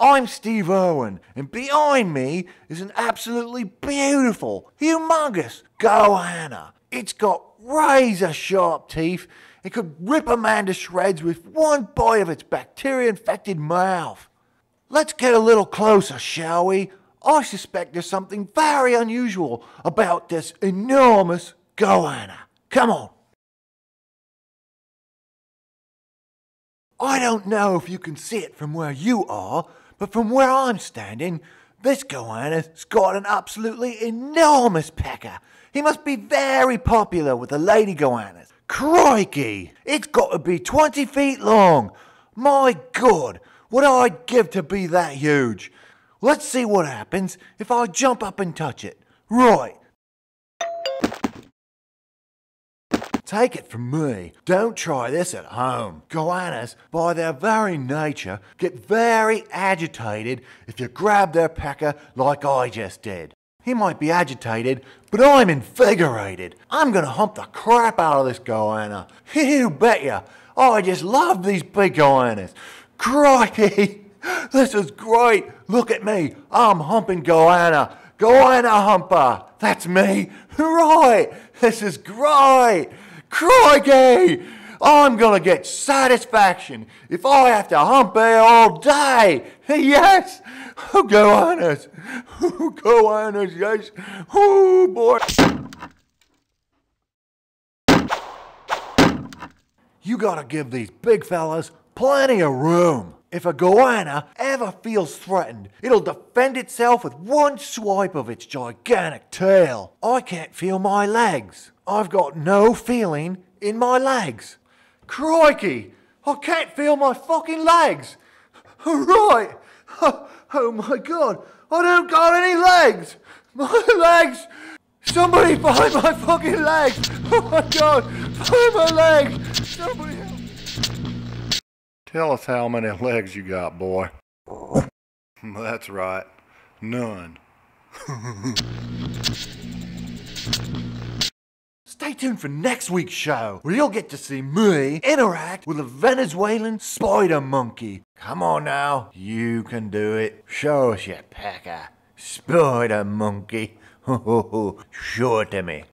I'm Steve Irwin, and behind me is an absolutely beautiful, humongous goanna. It's got razor sharp teeth. It could rip a man to shreds with one bite of its bacteria infected mouth. Let's get a little closer, shall we? I suspect there's something very unusual about this enormous goanna. Come on. I don't know if you can see it from where you are, but from where I'm standing, this goanna's got an absolutely enormous pecker. He must be very popular with the lady goannas. Crikey! It's got to be 20 feet long. My God, what I'd give to be that huge. Let's see what happens if I jump up and touch it. Right. Take it from me, don't try this at home. Goannas, by their very nature, get very agitated if you grab their pecker like I just did. He might be agitated, but I'm invigorated. I'm gonna hump the crap out of this goanna. You betcha. Oh, I just love these big goannas. Crikey! This is great. Look at me. I'm humping goanna. Goanna humper. That's me. Right. This is great. Crikey! I'm gonna get satisfaction if I have to hump air all day. Yes! Oh, goannas! Oh, us. yes! Oh, boy! You gotta give these big fellas plenty of room. If a goanna ever feels threatened, it'll defend itself with one swipe of its gigantic tail. I can't feel my legs. I've got no feeling in my legs. Crikey! I can't feel my fucking legs! Right! Oh, oh my god! I don't got any legs! My legs! Somebody find my fucking legs! Oh my god! Find my legs! Somebody! Tell us how many legs you got, boy. That's right. None. Stay tuned for next week's show, where you'll get to see me interact with a Venezuelan spider monkey. Come on now, you can do it. Show us your pecker. Spider monkey. Show it to me.